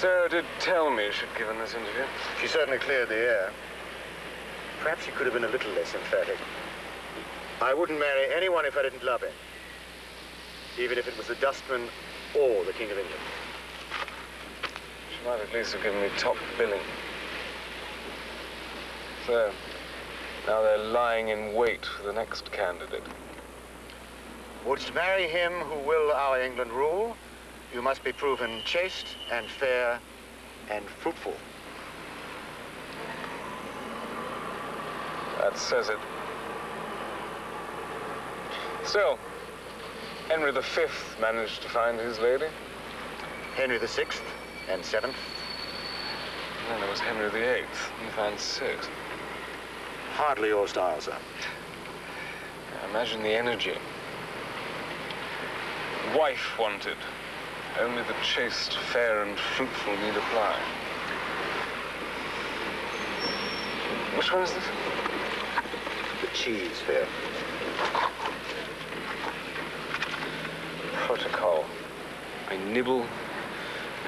Sarah did tell me she'd given this interview. She certainly cleared the air. Perhaps she could have been a little less emphatic. I wouldn't marry anyone if I didn't love him. Even if it was the dustman or the King of England. She might at least have given me top billing. So, now they're lying in wait for the next candidate. Wouldst marry him who will our England rule, you must be proven chaste and fair and fruitful. That says it. Still, Henry V managed to find his lady. Henry VI and VII. And then there was Henry VIII. He found six. Hardly your style, sir. Imagine the energy. Wife wanted. Only the chaste, fair, and fruitful need apply. Which one is this? The cheese fair. Protocol. I nibble.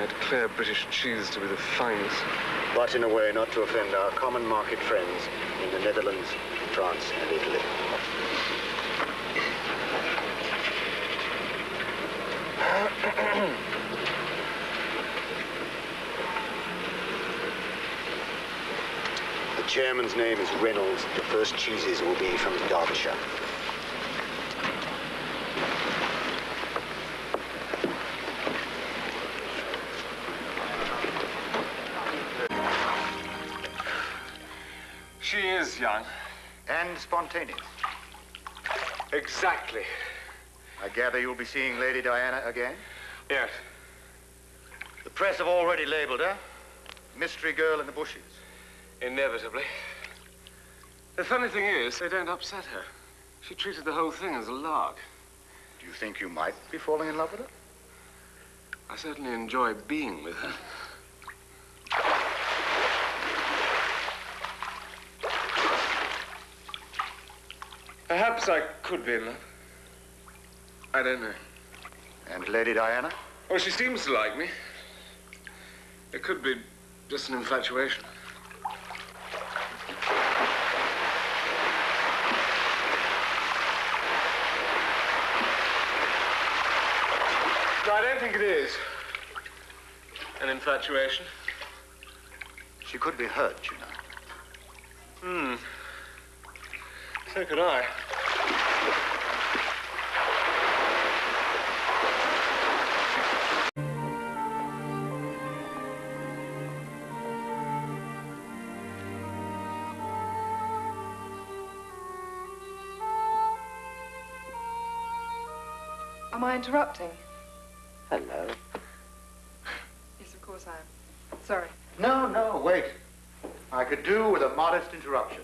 I declare British cheese to be the finest. But in a way not to offend our common market friends in the Netherlands, France, and Italy. Chairman's name is Reynolds. The first cheeses will be from Derbyshire. She is young. And spontaneous. Exactly. I gather you'll be seeing Lady Diana again? Yes. The press have already labeled her mystery girl in the bushes. Inevitably. The funny thing is, they don't upset her. She treated the whole thing as a lark. Do you think you might be falling in love with her? I certainly enjoy being with her. Perhaps I could be in love. I don't know. And Lady Diana? Well, she seems to like me. It could be just an infatuation. I don't think it is. An infatuation. She could be hurt, you know. Hmm. So could I. Am I interrupting? Hello. Yes, of course I am. Sorry. No, no, wait. I could do with a modest interruption.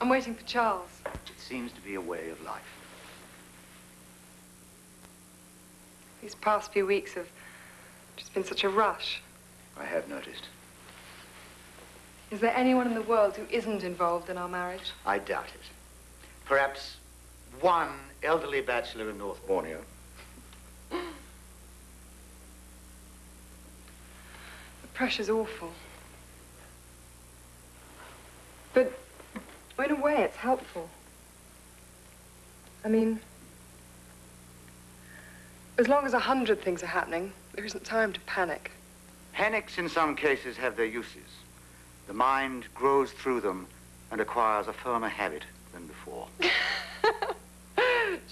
I'm waiting for Charles. It seems to be a way of life. These past few weeks have just been such a rush. I have noticed. Is there anyone in the world who isn't involved in our marriage? I doubt it. Perhaps one elderly bachelor in North Borneo. The pressure's awful. But in a way, it's helpful. I mean, as long as a hundred things are happening, there isn't time to panic. Panics in some cases have their uses. The mind grows through them and acquires a firmer habit than before.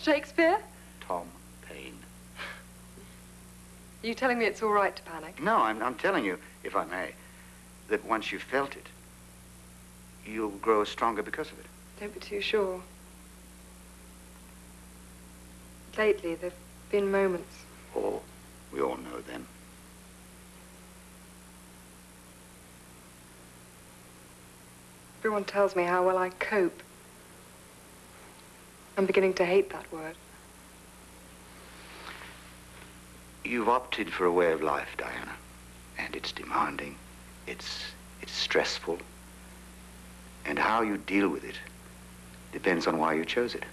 Shakespeare? Tom Paine. Are you telling me it's all right to panic? No, I'm, I'm telling you, if I may, that once you've felt it, you'll grow stronger because of it. Don't be too sure. Lately, there've been moments. Oh, we all know them. Everyone tells me how well I cope. I'm beginning to hate that word. You've opted for a way of life, Diana. And it's demanding. It's, it's stressful. And how you deal with it depends on why you chose it.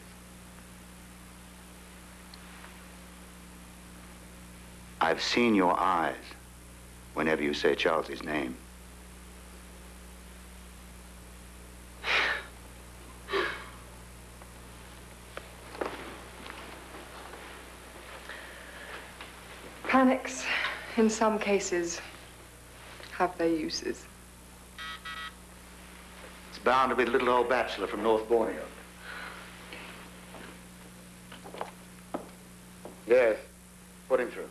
I've seen your eyes whenever you say Charles's name. Panics, in some cases, have their uses. It's bound to be the little old bachelor from North Borneo. Yes. Put him through.